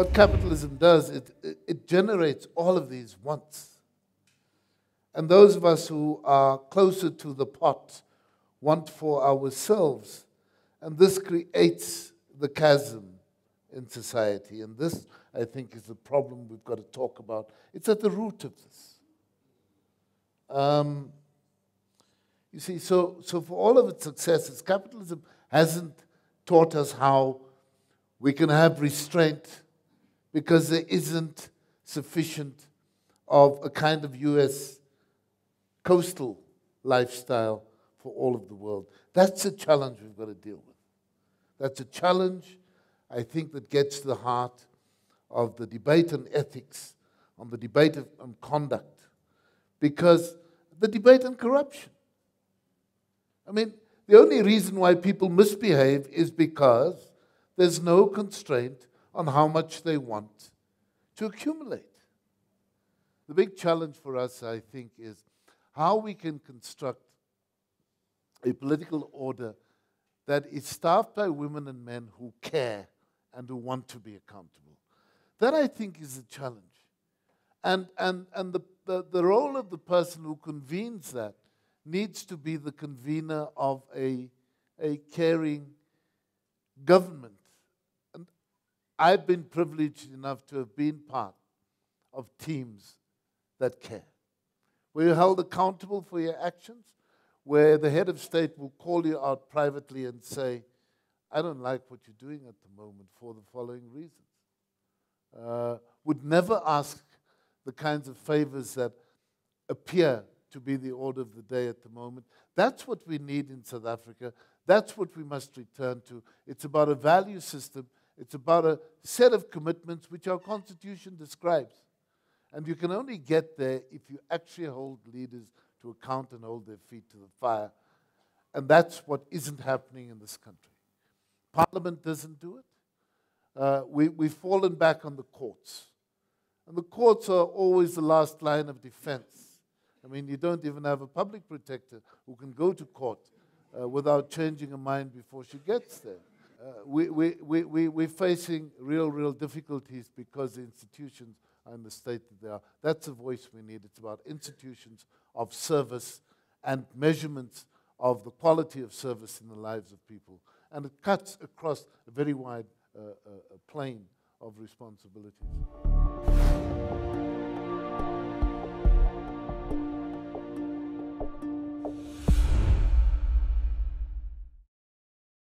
what capitalism does, it, it, generates all of these wants. And those of us who are closer to the pot want for ourselves. And this creates the chasm in society. And this, I think, is the problem we've got to talk about. It's at the root of this. Um, you see, so, so for all of its successes, capitalism hasn't taught us how we can have restraint because there isn't sufficient of a kind of US coastal lifestyle for all of the world. That's a challenge we've got to deal with. That's a challenge, I think, that gets to the heart of the debate on ethics, on the debate on conduct, because the debate on corruption. I mean, the only reason why people misbehave is because there's no constraint on how much they want to accumulate. The big challenge for us, I think, is how we can construct a political order that is staffed by women and men who care and who want to be accountable. That, I think, is a challenge. And, and, and the, the, the role of the person who convenes that needs to be the convener of a, a caring government I've been privileged enough to have been part of teams that care, where you're held accountable for your actions, where the head of state will call you out privately and say, I don't like what you're doing at the moment for the following reasons. Uh, would never ask the kinds of favors that appear to be the order of the day at the moment. That's what we need in South Africa. That's what we must return to. It's about a value system it's about a set of commitments which our Constitution describes. And you can only get there if you actually hold leaders to account and hold their feet to the fire. And that's what isn't happening in this country. Parliament doesn't do it. Uh, we, we've fallen back on the courts. And the courts are always the last line of defense. I mean, you don't even have a public protector who can go to court uh, without changing her mind before she gets there uh, we, we, we, we, we're facing real, real difficulties because the institutions are in the state that they are. That's a voice we need. It's about institutions of service and measurements of the quality of service in the lives of people. And it cuts across a very wide uh, uh, plane of responsibilities.